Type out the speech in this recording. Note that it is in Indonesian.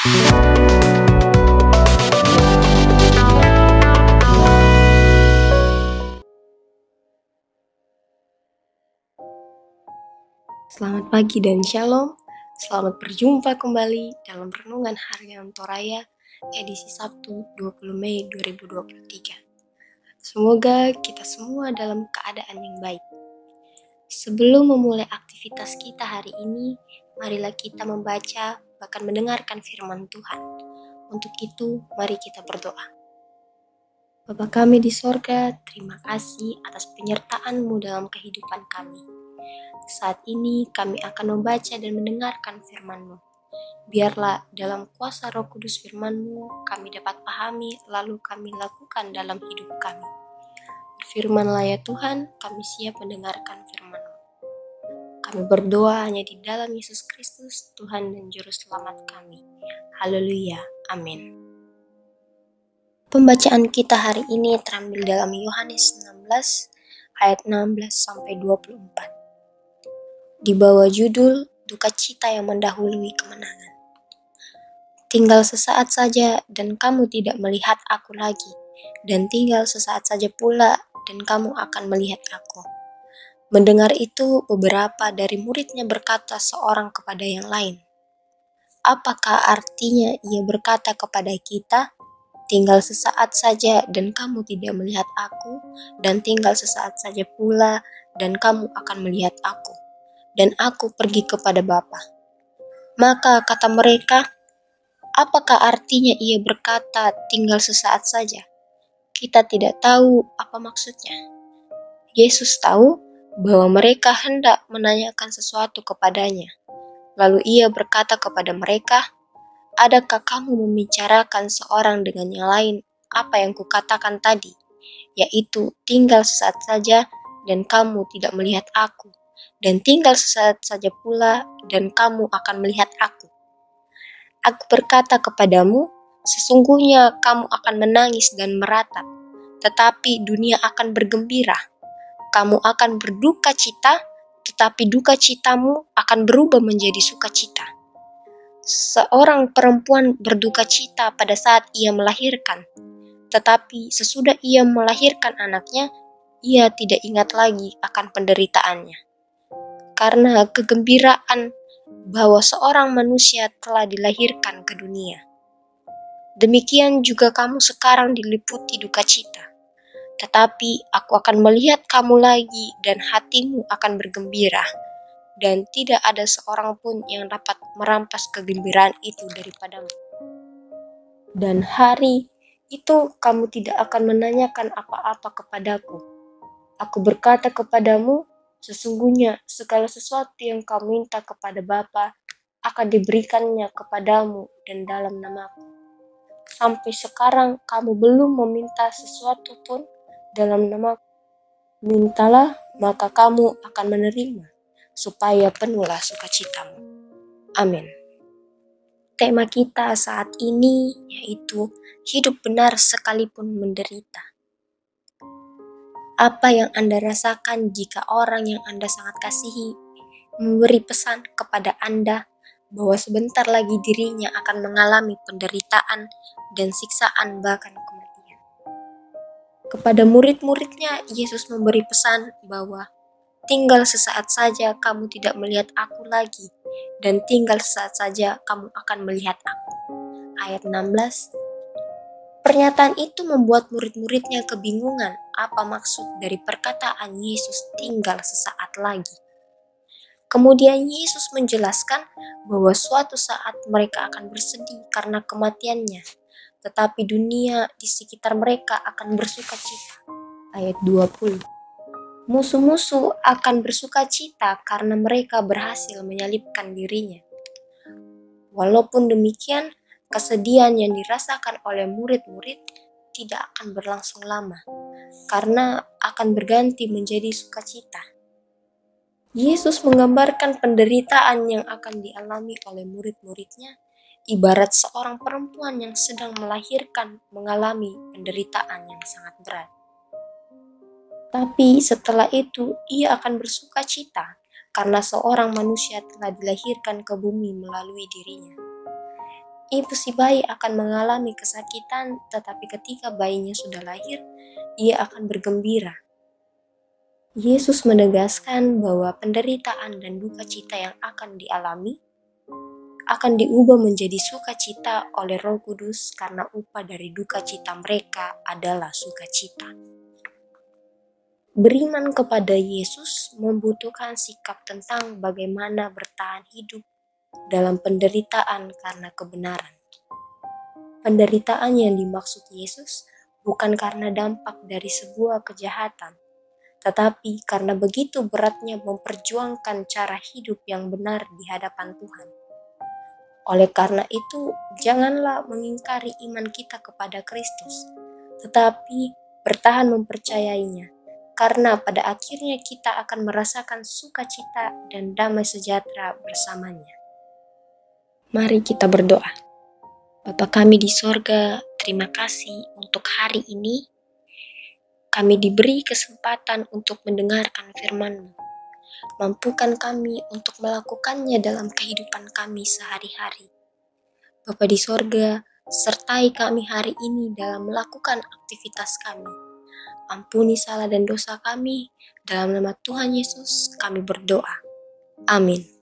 Selamat pagi dan shalom. Selamat berjumpa kembali dalam Renungan Harian Toraya edisi Sabtu 20 Mei 2023. Semoga kita semua dalam keadaan yang baik. Sebelum memulai aktivitas kita hari ini, marilah kita membaca bahkan mendengarkan firman Tuhan. Untuk itu, mari kita berdoa. Bapa kami di sorga, terima kasih atas penyertaan-Mu dalam kehidupan kami. Saat ini kami akan membaca dan mendengarkan firman-Mu. Biarlah dalam kuasa roh kudus firman-Mu kami dapat pahami lalu kami lakukan dalam hidup kami. Firmanlah ya Tuhan, kami siap mendengarkan firman-Mu. Kami berdoa hanya di dalam Yesus Kristus, Tuhan dan Juru Selamat kami. Haleluya. Amin. Pembacaan kita hari ini terambil dalam Yohanes 16 ayat 16 sampai 24 di bawah judul Duka Cita yang Mendahului Kemenangan. Tinggal sesaat saja dan kamu tidak melihat aku lagi, dan tinggal sesaat saja pula dan kamu akan melihat aku. Mendengar itu, beberapa dari muridnya berkata seorang kepada yang lain, Apakah artinya ia berkata kepada kita, tinggal sesaat saja dan kamu tidak melihat aku, dan tinggal sesaat saja pula dan kamu akan melihat aku dan aku pergi kepada Bapa. Maka kata mereka, apakah artinya ia berkata tinggal sesaat saja? Kita tidak tahu apa maksudnya. Yesus tahu bahwa mereka hendak menanyakan sesuatu kepadanya. Lalu ia berkata kepada mereka, Adakah kamu membicarakan seorang dengan yang lain apa yang kukatakan tadi, yaitu tinggal sesaat saja dan kamu tidak melihat aku, dan tinggal sesaat saja pula, dan kamu akan melihat aku. Aku berkata kepadamu, sesungguhnya kamu akan menangis dan meratap, tetapi dunia akan bergembira. Kamu akan berduka cita, tetapi duka citamu akan berubah menjadi sukacita. Seorang perempuan berduka cita pada saat ia melahirkan, tetapi sesudah ia melahirkan anaknya, ia tidak ingat lagi akan penderitaannya karena kegembiraan bahwa seorang manusia telah dilahirkan ke dunia. Demikian juga kamu sekarang diliputi duka cita. Tetapi aku akan melihat kamu lagi dan hatimu akan bergembira. Dan tidak ada seorang pun yang dapat merampas kegembiraan itu daripadamu. Dan hari itu kamu tidak akan menanyakan apa-apa kepadaku. Aku berkata kepadamu, Sesungguhnya segala sesuatu yang kau minta kepada Bapa akan diberikannya kepadamu dan dalam namaku. Sampai sekarang kamu belum meminta sesuatu pun dalam namaku. Mintalah, maka kamu akan menerima, supaya penuhlah sukacitamu. Amin. Tema kita saat ini yaitu hidup benar sekalipun menderita apa yang Anda rasakan jika orang yang Anda sangat kasihi memberi pesan kepada Anda bahwa sebentar lagi dirinya akan mengalami penderitaan dan siksaan bahkan. Kepada murid-muridnya, Yesus memberi pesan bahwa tinggal sesaat saja kamu tidak melihat aku lagi, dan tinggal sesaat saja kamu akan melihat aku. Ayat 16 Pernyataan itu membuat murid-muridnya kebingungan apa maksud dari perkataan Yesus tinggal sesaat lagi. Kemudian Yesus menjelaskan bahwa suatu saat mereka akan bersedih karena kematiannya, tetapi dunia di sekitar mereka akan bersuka cita. Ayat 20 Musuh-musuh akan bersuka cita karena mereka berhasil menyalibkan dirinya. Walaupun demikian, Kesedihan yang dirasakan oleh murid-murid tidak akan berlangsung lama, karena akan berganti menjadi sukacita. Yesus menggambarkan penderitaan yang akan dialami oleh murid-muridnya, ibarat seorang perempuan yang sedang melahirkan mengalami penderitaan yang sangat berat. Tapi setelah itu, ia akan bersuka cita karena seorang manusia telah dilahirkan ke bumi melalui dirinya Ibu si bayi akan mengalami kesakitan, tetapi ketika bayinya sudah lahir, ia akan bergembira. Yesus menegaskan bahwa penderitaan dan duka cita yang akan dialami akan diubah menjadi sukacita oleh Roh Kudus karena upah dari duka cita mereka adalah sukacita. Beriman kepada Yesus membutuhkan sikap tentang bagaimana bertahan hidup dalam penderitaan karena kebenaran. Penderitaan yang dimaksud Yesus bukan karena dampak dari sebuah kejahatan, tetapi karena begitu beratnya memperjuangkan cara hidup yang benar di hadapan Tuhan. Oleh karena itu, janganlah mengingkari iman kita kepada Kristus, tetapi bertahan mempercayainya, karena pada akhirnya kita akan merasakan sukacita dan damai sejahtera bersamanya. Mari kita berdoa. Bapa kami di sorga, terima kasih untuk hari ini. Kami diberi kesempatan untuk mendengarkan firman-Mu. Mampukan kami untuk melakukannya dalam kehidupan kami sehari-hari. Bapa di sorga, sertai kami hari ini dalam melakukan aktivitas kami. Ampuni salah dan dosa kami. Dalam nama Tuhan Yesus, kami berdoa. Amin.